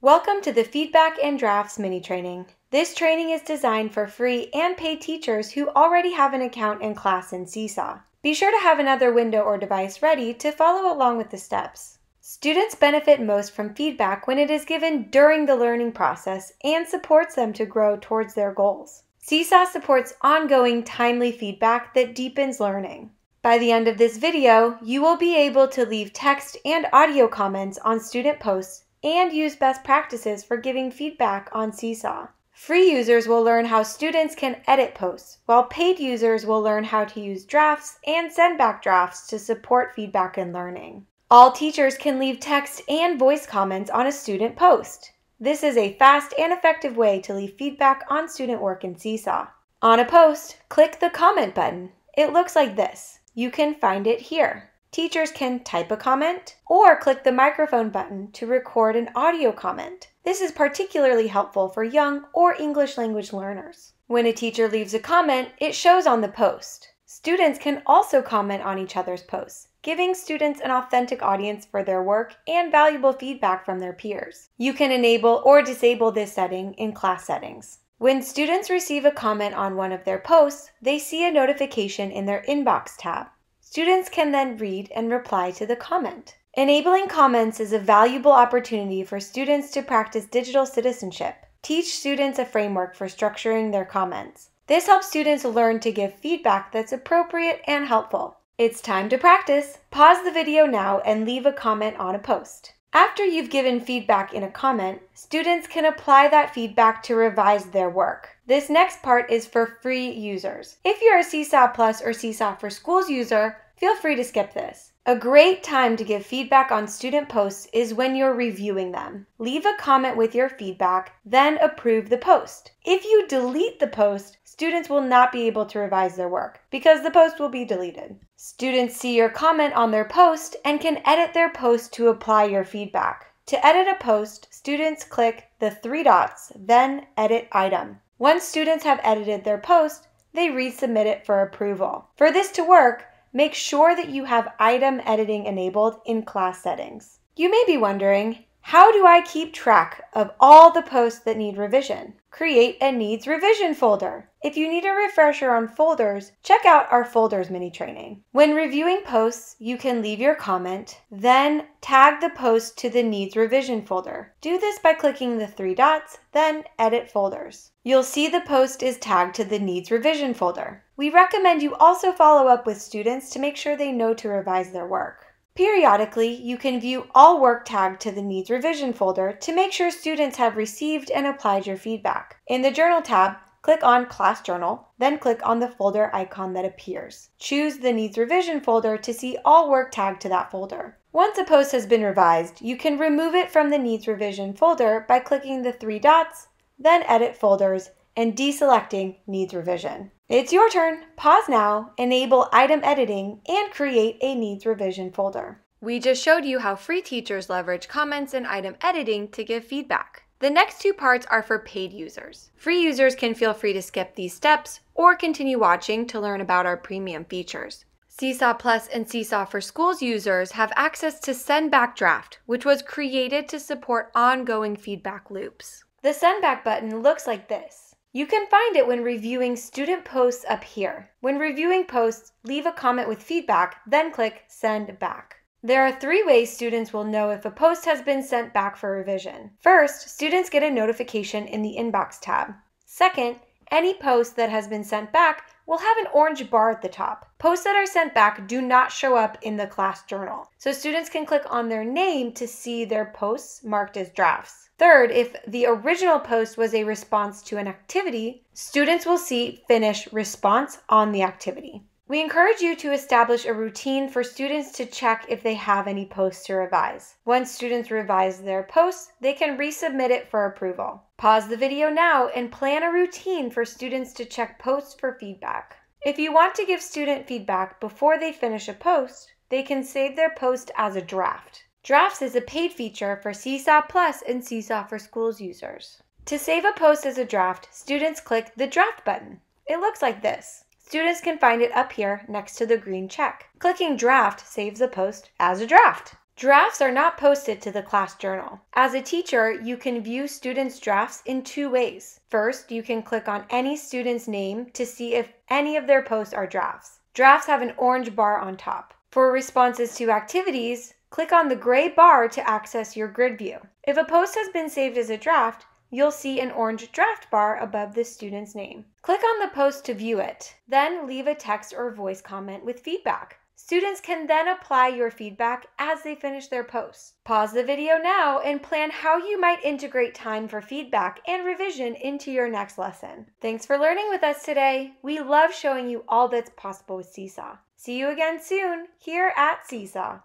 Welcome to the Feedback and Drafts mini training. This training is designed for free and paid teachers who already have an account and class in Seesaw. Be sure to have another window or device ready to follow along with the steps. Students benefit most from feedback when it is given during the learning process and supports them to grow towards their goals. Seesaw supports ongoing timely feedback that deepens learning. By the end of this video, you will be able to leave text and audio comments on student posts and use best practices for giving feedback on Seesaw. Free users will learn how students can edit posts, while paid users will learn how to use drafts and send back drafts to support feedback and learning. All teachers can leave text and voice comments on a student post. This is a fast and effective way to leave feedback on student work in Seesaw. On a post, click the comment button. It looks like this. You can find it here. Teachers can type a comment or click the microphone button to record an audio comment. This is particularly helpful for young or English language learners. When a teacher leaves a comment, it shows on the post. Students can also comment on each other's posts, giving students an authentic audience for their work and valuable feedback from their peers. You can enable or disable this setting in class settings. When students receive a comment on one of their posts, they see a notification in their Inbox tab. Students can then read and reply to the comment. Enabling comments is a valuable opportunity for students to practice digital citizenship. Teach students a framework for structuring their comments. This helps students learn to give feedback that's appropriate and helpful. It's time to practice. Pause the video now and leave a comment on a post. After you've given feedback in a comment, students can apply that feedback to revise their work. This next part is for free users. If you're a Seesaw Plus or Seesaw for Schools user, feel free to skip this. A great time to give feedback on student posts is when you're reviewing them. Leave a comment with your feedback, then approve the post. If you delete the post, students will not be able to revise their work because the post will be deleted. Students see your comment on their post and can edit their post to apply your feedback. To edit a post, students click the three dots, then Edit Item. Once students have edited their post, they resubmit it for approval. For this to work, make sure that you have item editing enabled in class settings. You may be wondering, how do I keep track of all the posts that need revision? Create a needs revision folder. If you need a refresher on folders, check out our folders mini training. When reviewing posts, you can leave your comment, then tag the post to the needs revision folder. Do this by clicking the three dots, then edit folders. You'll see the post is tagged to the needs revision folder. We recommend you also follow up with students to make sure they know to revise their work. Periodically, you can view all work tagged to the Needs Revision folder to make sure students have received and applied your feedback. In the Journal tab, click on Class Journal, then click on the folder icon that appears. Choose the Needs Revision folder to see all work tagged to that folder. Once a post has been revised, you can remove it from the Needs Revision folder by clicking the three dots, then Edit Folders, and deselecting Needs Revision. It's your turn. Pause now, enable item editing, and create a needs revision folder. We just showed you how free teachers leverage comments and item editing to give feedback. The next two parts are for paid users. Free users can feel free to skip these steps or continue watching to learn about our premium features. Seesaw Plus and Seesaw for Schools users have access to Send Back Draft, which was created to support ongoing feedback loops. The Send Back button looks like this. You can find it when reviewing student posts up here. When reviewing posts, leave a comment with feedback, then click Send Back. There are three ways students will know if a post has been sent back for revision. First, students get a notification in the Inbox tab. Second, any post that has been sent back will have an orange bar at the top. Posts that are sent back do not show up in the class journal, so students can click on their name to see their posts marked as drafts. Third, if the original post was a response to an activity, students will see finish response on the activity. We encourage you to establish a routine for students to check if they have any posts to revise. Once students revise their posts, they can resubmit it for approval. Pause the video now and plan a routine for students to check posts for feedback. If you want to give student feedback before they finish a post, they can save their post as a draft. Drafts is a paid feature for Seesaw Plus and Seesaw for Schools users. To save a post as a draft, students click the Draft button. It looks like this. Students can find it up here next to the green check. Clicking Draft saves the post as a draft. Drafts are not posted to the class journal. As a teacher, you can view students' drafts in two ways. First, you can click on any student's name to see if any of their posts are drafts. Drafts have an orange bar on top. For responses to activities, click on the gray bar to access your grid view. If a post has been saved as a draft, you'll see an orange draft bar above the student's name. Click on the post to view it, then leave a text or voice comment with feedback. Students can then apply your feedback as they finish their posts. Pause the video now and plan how you might integrate time for feedback and revision into your next lesson. Thanks for learning with us today. We love showing you all that's possible with Seesaw. See you again soon here at Seesaw.